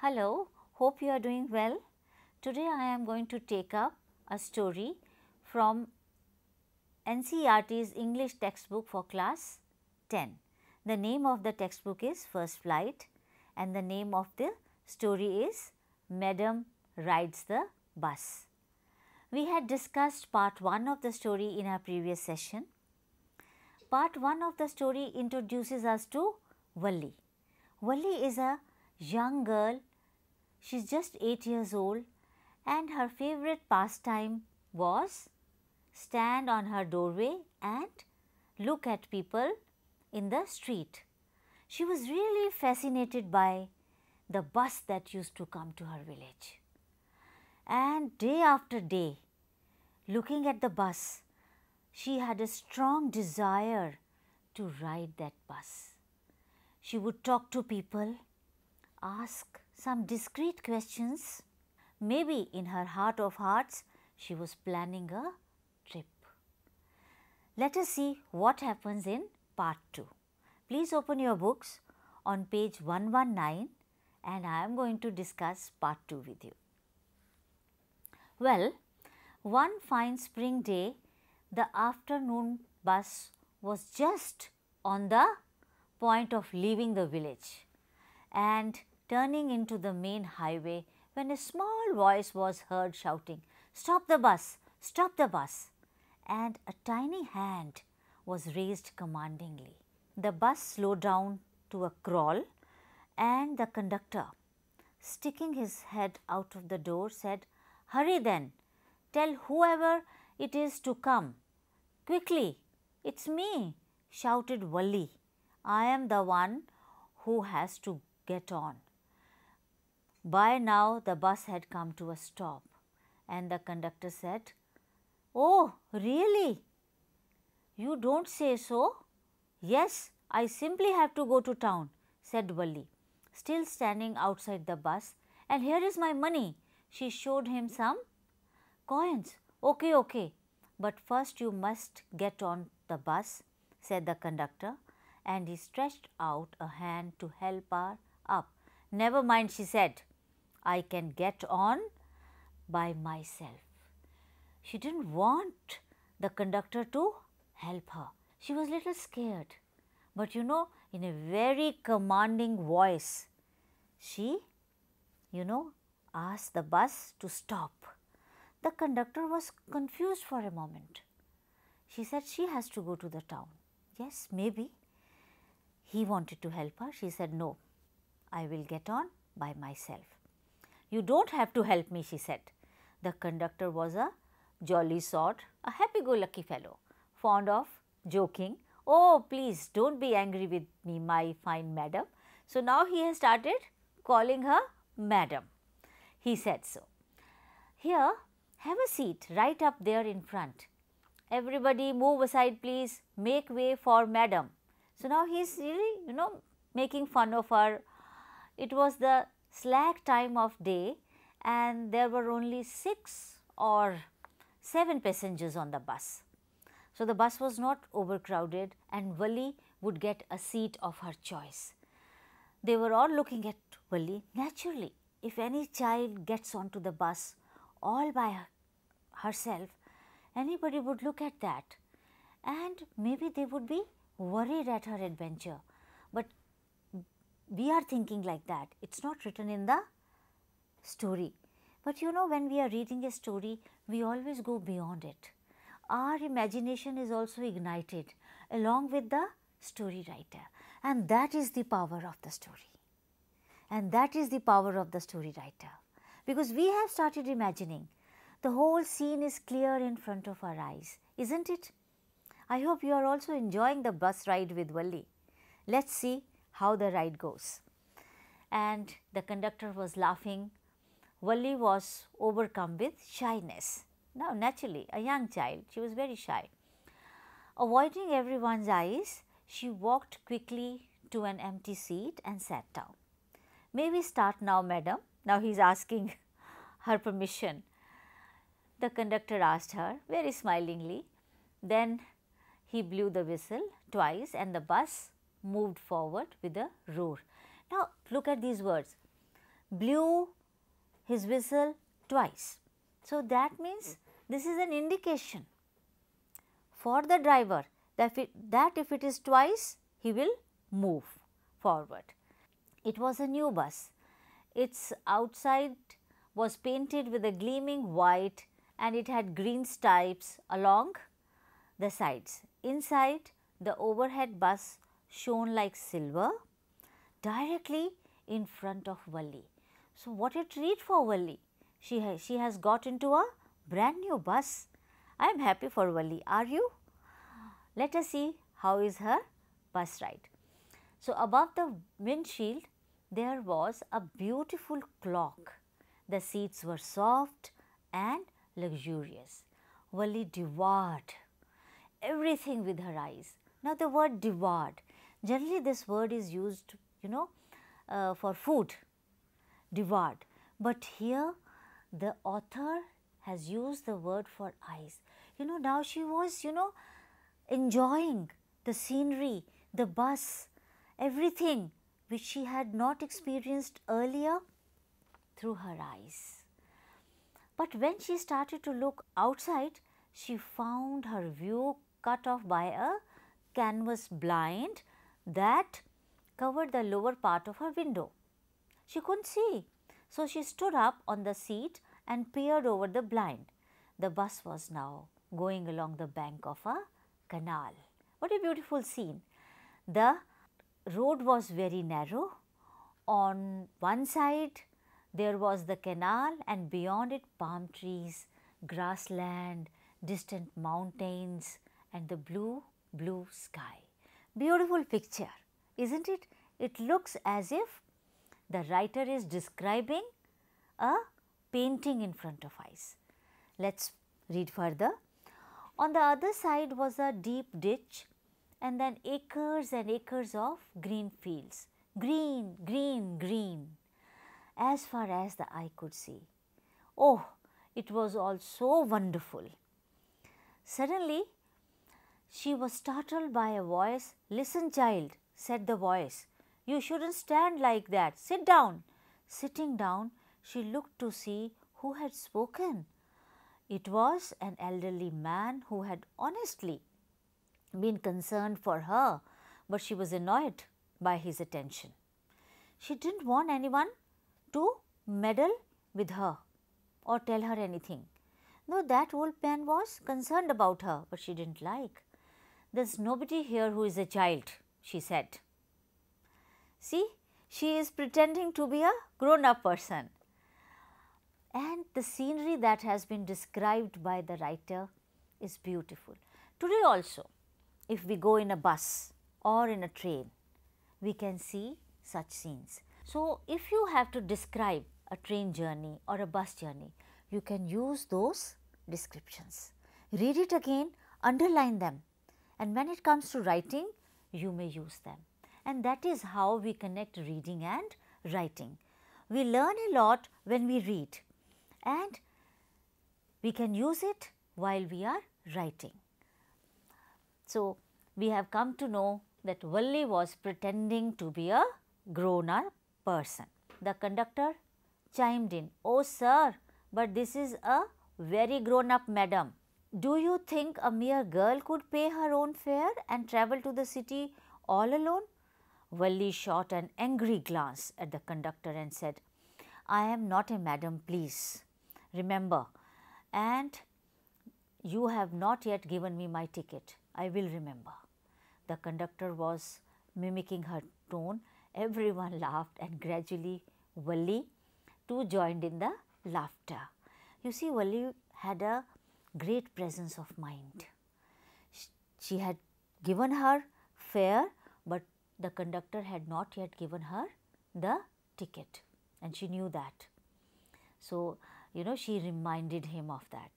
Hello, hope you are doing well. Today I am going to take up a story from NCERT's English textbook for class 10. The name of the textbook is First Flight and the name of the story is Madam Rides the Bus. We had discussed part 1 of the story in our previous session. Part 1 of the story introduces us to Valli. Valli is a young girl, She's just 8 years old and her favorite pastime was stand on her doorway and look at people in the street. She was really fascinated by the bus that used to come to her village. And day after day, looking at the bus, she had a strong desire to ride that bus. She would talk to people, ask some discreet questions. Maybe in her heart of hearts, she was planning a trip. Let us see what happens in part 2. Please open your books on page 119 and I am going to discuss part 2 with you. Well, one fine spring day, the afternoon bus was just on the point of leaving the village and turning into the main highway when a small voice was heard shouting, Stop the bus! Stop the bus! And a tiny hand was raised commandingly. The bus slowed down to a crawl and the conductor, sticking his head out of the door, said, Hurry then, tell whoever it is to come. Quickly, it's me, shouted Valli. I am the one who has to get on. By now, the bus had come to a stop and the conductor said, Oh, really? You don't say so? Yes, I simply have to go to town, said Valli, still standing outside the bus. And here is my money. She showed him some coins. Okay, okay. But first you must get on the bus, said the conductor, and he stretched out a hand to help her up. Never mind, she said. I can get on by myself. She didn't want the conductor to help her. She was a little scared, but you know in a very commanding voice, she you know asked the bus to stop. The conductor was confused for a moment. She said she has to go to the town. Yes, maybe. He wanted to help her. She said, no, I will get on by myself. You don't have to help me, she said. The conductor was a jolly sort, a happy-go-lucky fellow, fond of joking. Oh, please don't be angry with me, my fine madam. So, now he has started calling her madam. He said so. Here, have a seat right up there in front. Everybody move aside please, make way for madam. So, now he is really you know making fun of her. It was the slack time of day and there were only 6 or 7 passengers on the bus. So, the bus was not overcrowded and Valli would get a seat of her choice. They were all looking at Valli naturally. If any child gets onto the bus all by herself, anybody would look at that and maybe they would be worried at her adventure. We are thinking like that. It is not written in the story. But you know when we are reading a story, we always go beyond it. Our imagination is also ignited along with the story writer and that is the power of the story. And that is the power of the story writer because we have started imagining the whole scene is clear in front of our eyes, isn't it? I hope you are also enjoying the bus ride with Valli. Let us see how the ride goes. And the conductor was laughing. Valli was overcome with shyness. Now, naturally, a young child, she was very shy. Avoiding everyone's eyes, she walked quickly to an empty seat and sat down. May we start now, madam? Now, he is asking her permission. The conductor asked her very smilingly. Then he blew the whistle twice and the bus moved forward with a roar. Now, look at these words. blew his whistle twice. So, that means this is an indication for the driver that if, it, that if it is twice he will move forward. It was a new bus. Its outside was painted with a gleaming white and it had green stripes along the sides. Inside the overhead bus shone like silver directly in front of Valli. So, what a treat for Valli. She, ha she has got into a brand new bus. I am happy for Valli. Are you? Let us see how is her bus ride. So, above the windshield there was a beautiful clock. The seats were soft and luxurious. Valli devoured everything with her eyes. Now, the word devoured, generally this word is used you know uh, for food, devoured, but here the author has used the word for eyes. You know now she was you know enjoying the scenery, the bus, everything which she had not experienced earlier through her eyes. But when she started to look outside, she found her view cut off by a canvas blind that covered the lower part of her window. She couldn't see, so she stood up on the seat and peered over the blind. The bus was now going along the bank of a canal. What a beautiful scene. The road was very narrow. On one side there was the canal and beyond it palm trees, grassland, distant mountains and the blue, blue sky. Beautiful picture, isn't it? It looks as if the writer is describing a painting in front of eyes. Let us read further. On the other side was a deep ditch and then acres and acres of green fields. Green, green, green as far as the eye could see. Oh, it was all so wonderful. Suddenly, she was startled by a voice. Listen, child, said the voice. You shouldn't stand like that. Sit down. Sitting down, she looked to see who had spoken. It was an elderly man who had honestly been concerned for her, but she was annoyed by his attention. She didn't want anyone to meddle with her or tell her anything. No, that old man was concerned about her, but she didn't like. There's nobody here who is a child, she said. See, she is pretending to be a grown up person and the scenery that has been described by the writer is beautiful. Today also, if we go in a bus or in a train, we can see such scenes. So, if you have to describe a train journey or a bus journey, you can use those descriptions. Read it again, underline them and when it comes to writing, you may use them. And that is how we connect reading and writing. We learn a lot when we read and we can use it while we are writing. So, we have come to know that Valli was pretending to be a grown up person. The conductor chimed in, Oh sir, but this is a very grown up madam. Do you think a mere girl could pay her own fare and travel to the city all alone? Valli shot an angry glance at the conductor and said, I am not a madam, please remember and you have not yet given me my ticket, I will remember. The conductor was mimicking her tone, everyone laughed and gradually Valli too joined in the laughter. You see Valli had a great presence of mind. She had given her fare, but the conductor had not yet given her the ticket and she knew that. So, you know she reminded him of that.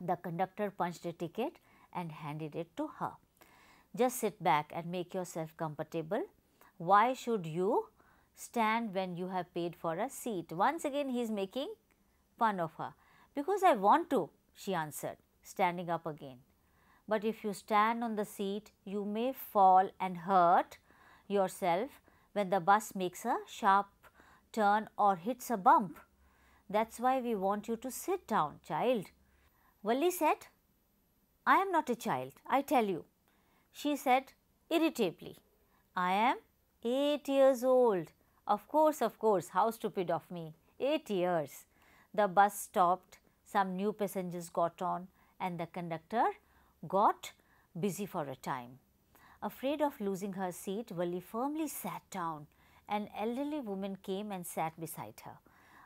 The conductor punched a ticket and handed it to her. Just sit back and make yourself comfortable. Why should you stand when you have paid for a seat? Once again he is making fun of her. Because I want to, she answered, standing up again. But if you stand on the seat, you may fall and hurt yourself when the bus makes a sharp turn or hits a bump. That's why we want you to sit down, child. Valli said, I am not a child, I tell you. She said irritably, I am 8 years old. Of course, of course, how stupid of me. 8 years. The bus stopped, some new passengers got on and the conductor got busy for a time. Afraid of losing her seat, Valli firmly sat down. An elderly woman came and sat beside her.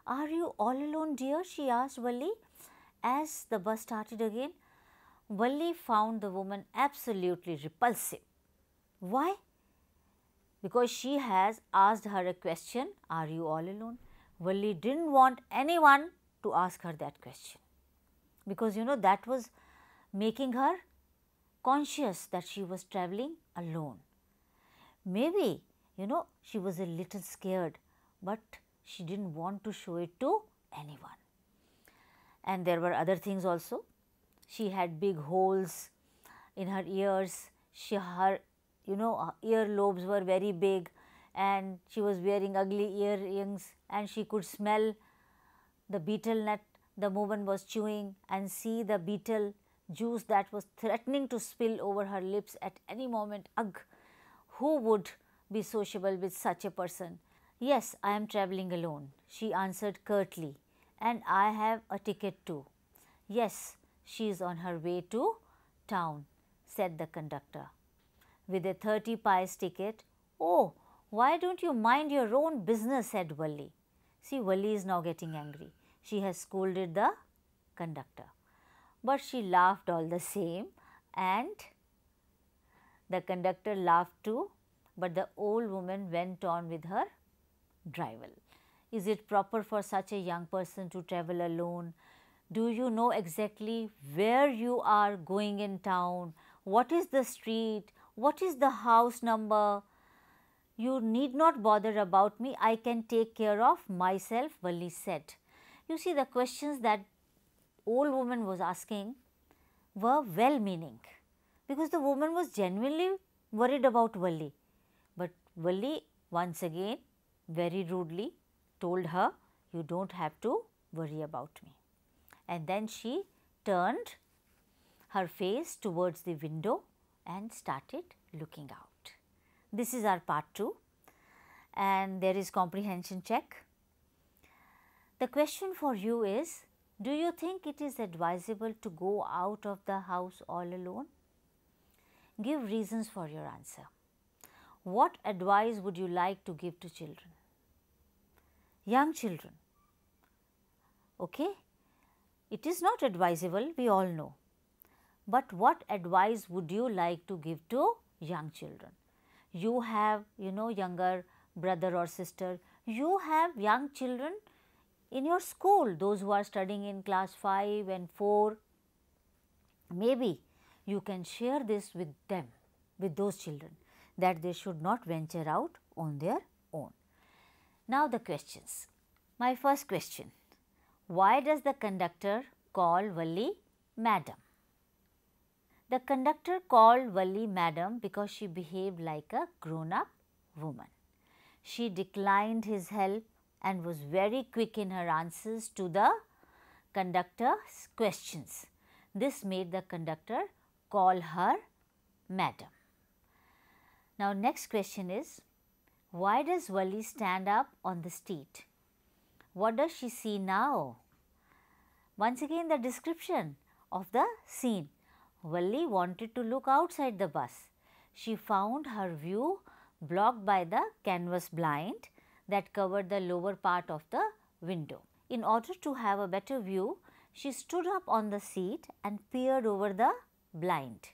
Are you all alone, dear? she asked Valli as the bus started again. Valli found the woman absolutely repulsive. Why? Because she has asked her a question, Are you all alone? Valli didn't want anyone to ask her that question because you know that was making her conscious that she was traveling alone. Maybe you know she was a little scared, but she didn't want to show it to anyone. And there were other things also. She had big holes in her ears. She her you know uh, ear lobes were very big and she was wearing ugly earrings and she could smell the betel nut the woman was chewing and see the betel juice that was threatening to spill over her lips at any moment. Ugh, who would be sociable with such a person? Yes, I am travelling alone, she answered curtly, and I have a ticket too. Yes, she is on her way to town, said the conductor. With a 30 pice ticket, oh, why don't you mind your own business, said Valli. See, Valli is now getting angry. She has scolded the conductor but she laughed all the same and the conductor laughed too, but the old woman went on with her drivel. Is it proper for such a young person to travel alone? Do you know exactly where you are going in town? What is the street? What is the house number? You need not bother about me, I can take care of myself, Valli said. You see the questions that old woman was asking were well meaning because the woman was genuinely worried about Valli. But Valli once again very rudely told her, You don't have to worry about me. And then she turned her face towards the window and started looking out. This is our part 2 and there is comprehension check. The question for you is do you think it is advisable to go out of the house all alone? Give reasons for your answer. What advice would you like to give to children? Young children. Okay? It is not advisable, we all know. But what advice would you like to give to young children? You have, you know, younger brother or sister, you have young children in your school, those who are studying in class 5 and 4, maybe you can share this with them, with those children that they should not venture out on their own. Now the questions. My first question, why does the conductor call Valli madam? The conductor called Valli madam because she behaved like a grown up woman. She declined his help and was very quick in her answers to the conductor's questions. This made the conductor call her madam. Now, next question is why does Valli stand up on the seat? What does she see now? Once again the description of the scene. Valli wanted to look outside the bus. She found her view blocked by the canvas blind that covered the lower part of the window. In order to have a better view, she stood up on the seat and peered over the blind.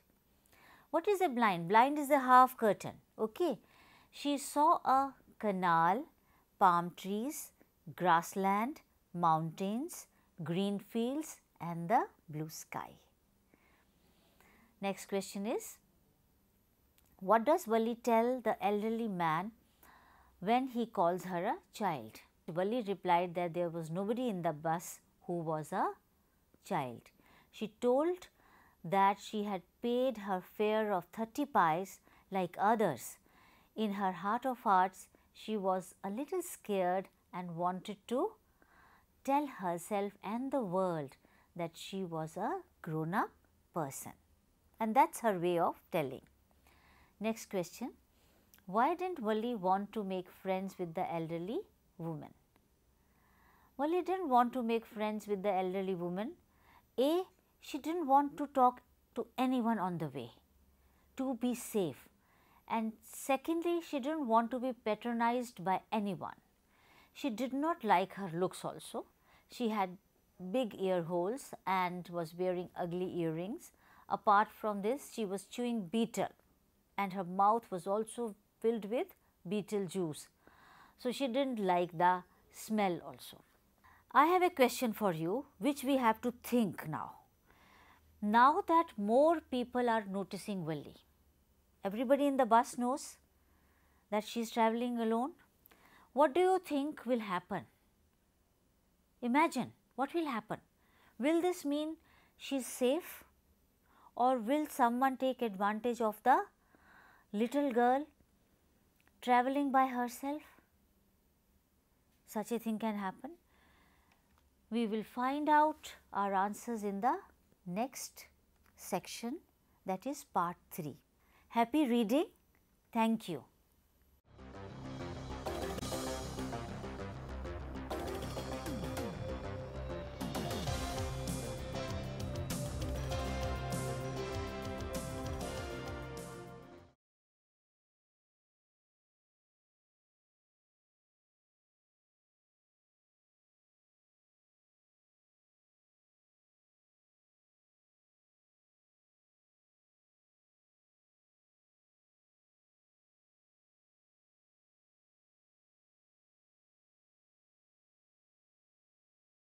What is a blind? Blind is a half curtain. Okay. She saw a canal, palm trees, grassland, mountains, green fields and the blue sky. Next question is, what does Valli tell the elderly man when he calls her a child. Valli replied that there was nobody in the bus who was a child. She told that she had paid her fare of 30 pice like others. In her heart of hearts, she was a little scared and wanted to tell herself and the world that she was a grown up person and that is her way of telling. Next question, why did not Valli want to make friends with the elderly woman? Valli did not want to make friends with the elderly woman. A, she did not want to talk to anyone on the way to be safe and secondly she did not want to be patronized by anyone. She did not like her looks also. She had big ear holes and was wearing ugly earrings. Apart from this, she was chewing betel and her mouth was also filled with betel juice. So, she did not like the smell also. I have a question for you which we have to think now. Now that more people are noticing Valli, everybody in the bus knows that she is travelling alone. What do you think will happen? Imagine what will happen? Will this mean she is safe or will someone take advantage of the little girl travelling by herself? Such a thing can happen. We will find out our answers in the next section that is part 3. Happy reading. Thank you.